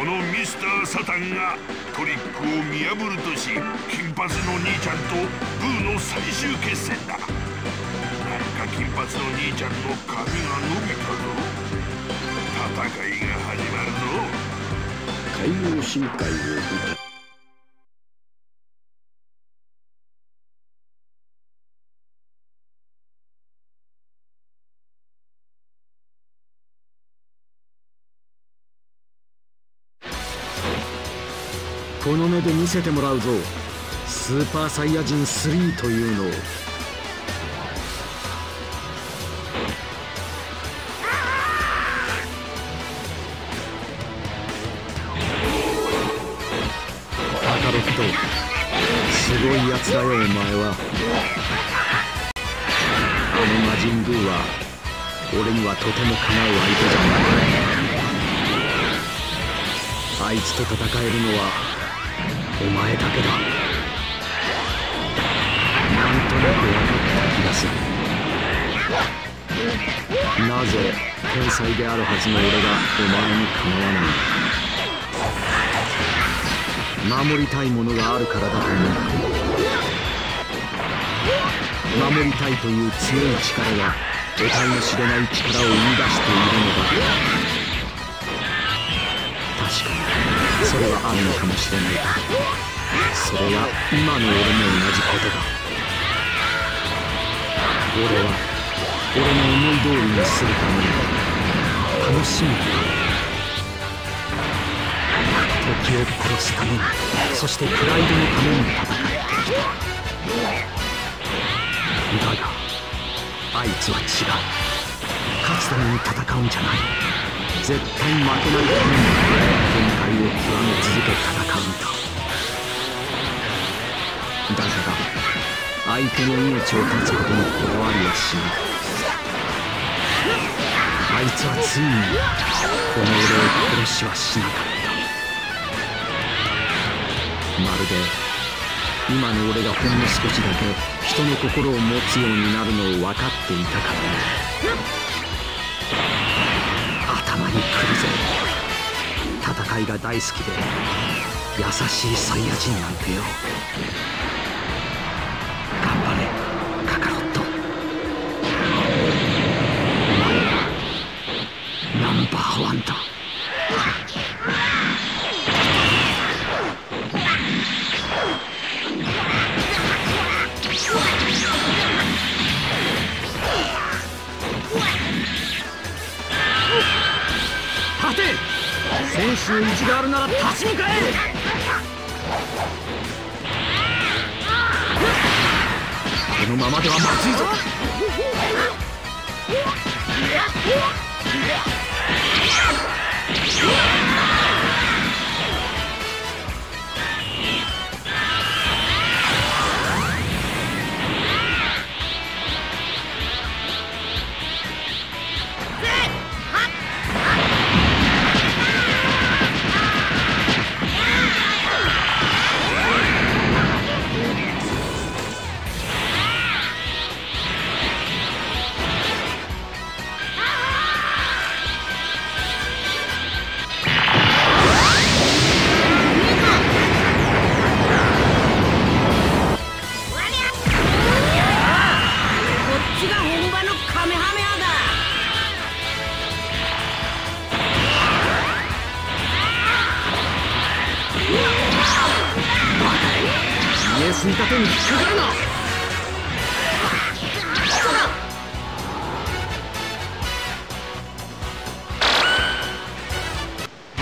このミスター・サタンがトリックを見破るとし金髪の兄ちゃんとブーの最終決戦だ。なんか金髪の兄ちゃんの髪が伸びたぞ。戦いが始まるぞ。海洋深海を舞台この目で見せてもらうぞ。スーパーサイヤ人3というのを。カカロット。すごいやつだよお前は。あの魔人ブーは俺にはとてもかなう相手じゃないあいつと戦えるのはお前だけだ。なんとなく分かった気がする。なぜ天才であるはずの俺がお前にかなわない。守りたいものがあるからだと思う。守りたいという強い力が得体の知れない力を生み出しているのだ。それはあるのかもしれないそれは今の俺も同じことだ俺は俺の思い通りにするために楽しむために時を殺すためにそしてプライドのために戦ってきただがあいつは違う勝つために戦うんじゃない絶対負けないためにを極め続け戦うんだだから相手の命を絶つことにこだわりはしないあいつはついにこの俺を殺しはしなかった。まるで今の俺がほんの少しだけ人の心を持つようになるのを分かっていたからね。頭にくるぜ。戦が大好きで優しいサイヤ人なんてよ。頑張れカカロット。ナンバーワンだ。立て！選手の意地があるなら立ち向かえ。このままではまずいぞ。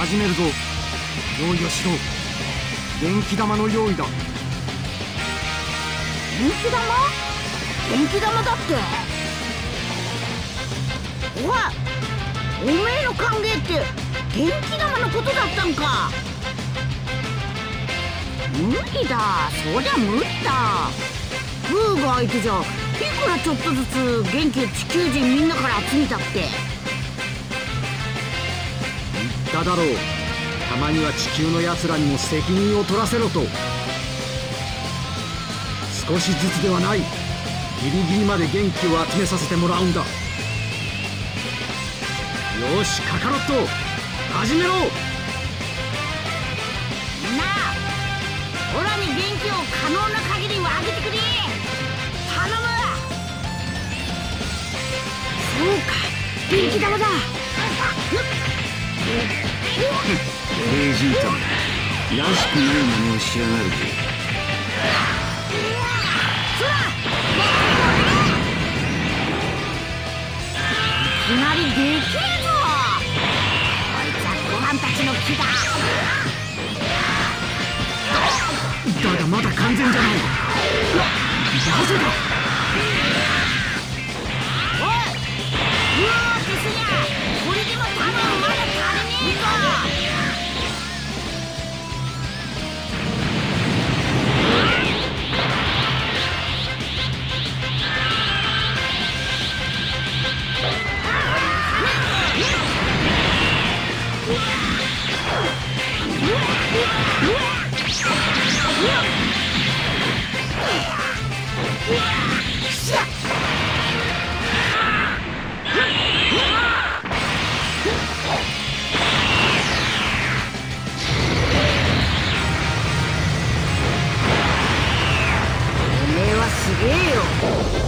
始めるぞ。用意をしろ。元気玉の用意だ。元気玉？元気玉だって？おわおめえの歓迎って元気玉のことだったんか。無理だ。そりゃ無理だ。ブーが相手じゃいくらちょっとずつ元気地球人みんなから集めたって。カだろう。たまには地球の奴らにも責任を取らせろと。少しずつではない。ギリギリまで元気を集めさせてもらうんだ。よしカカロット始めろ。みんなオラに元気を可能な限り分けてくれ。頼む。そうか元気玉だ。ベジータらしくない真似をしやがるぜそらいきなりでけえぞこいつはご飯たちの木だだがまだ完全じゃないなぜだめ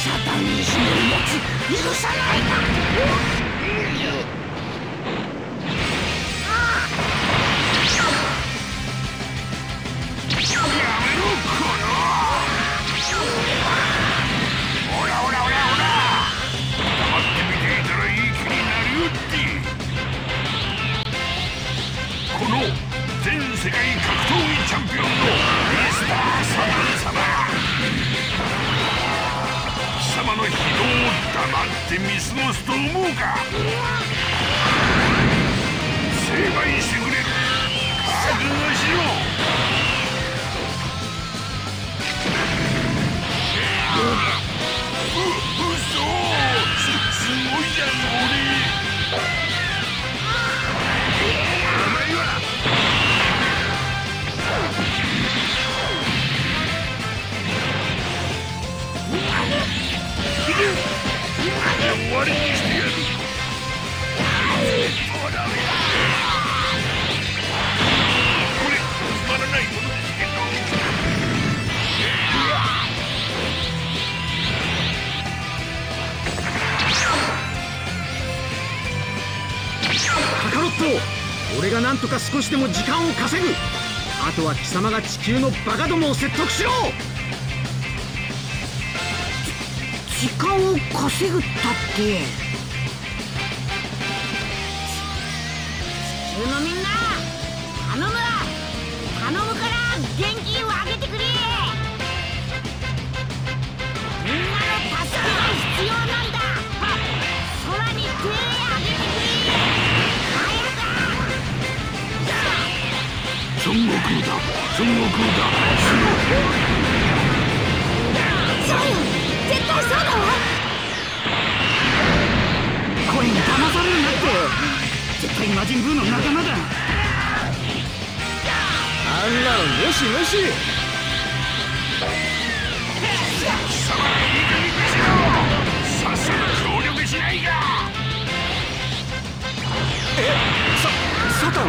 黙って見ていたらいい気になるよってこの全世界格闘技チャンピオンって見過ごすと思うか？成敗してくれる。覚悟しろ。う嘘。すすごいじゃん俺。俺がなんとか少しでも時間を稼ぐ。あとは貴様が地球のバカどもを説得しろ。時間を稼ぐったって。地球のみんな。孫悟空だそうよ絶対そうだわ声に騙されるなって絶対魔人ブーの仲間だあんなの無視無視貴様いい加減にしろさっさと協力しないかササタン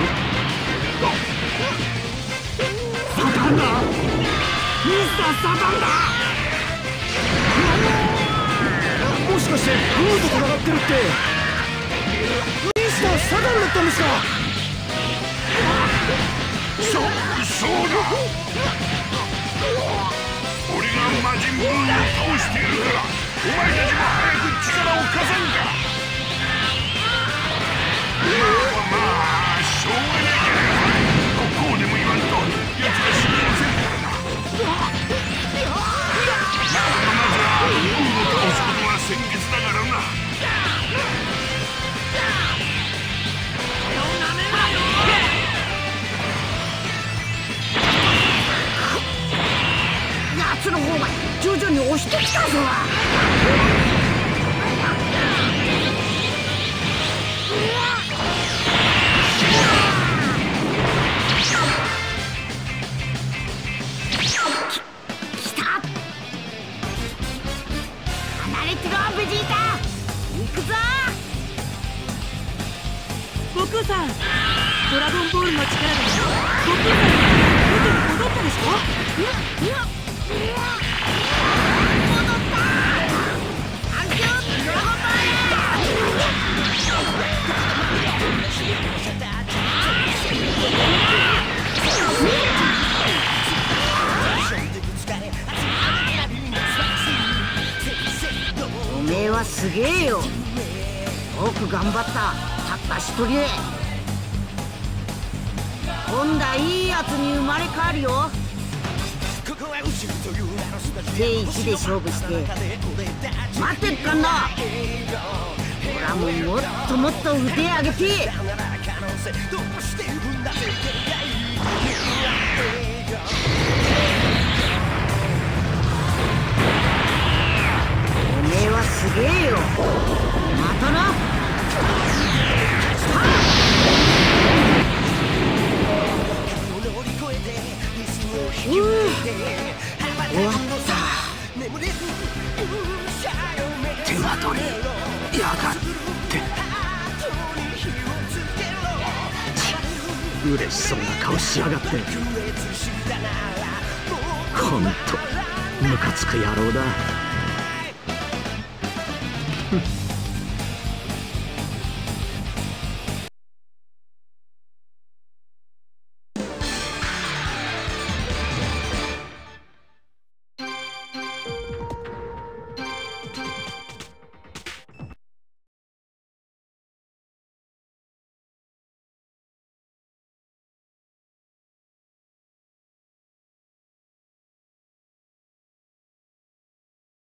タンだ？ミスターサタンだもしかしてブーと戦ってるって？ミスターサタンだったんですか？そそうだ。俺が魔人ブーを倒しているからお前たちも早く力を貸さんかしてきたぞ。たった一人で今度はいいやつに生まれ変わるよ。定一で勝負して。待ってっかんな。俺はもうもっともっと腕上げて。おめえはすげえよ。またな。終わった。手間取りやがってち嬉しそうな顔しやがって。ほんとムカつく野郎だ。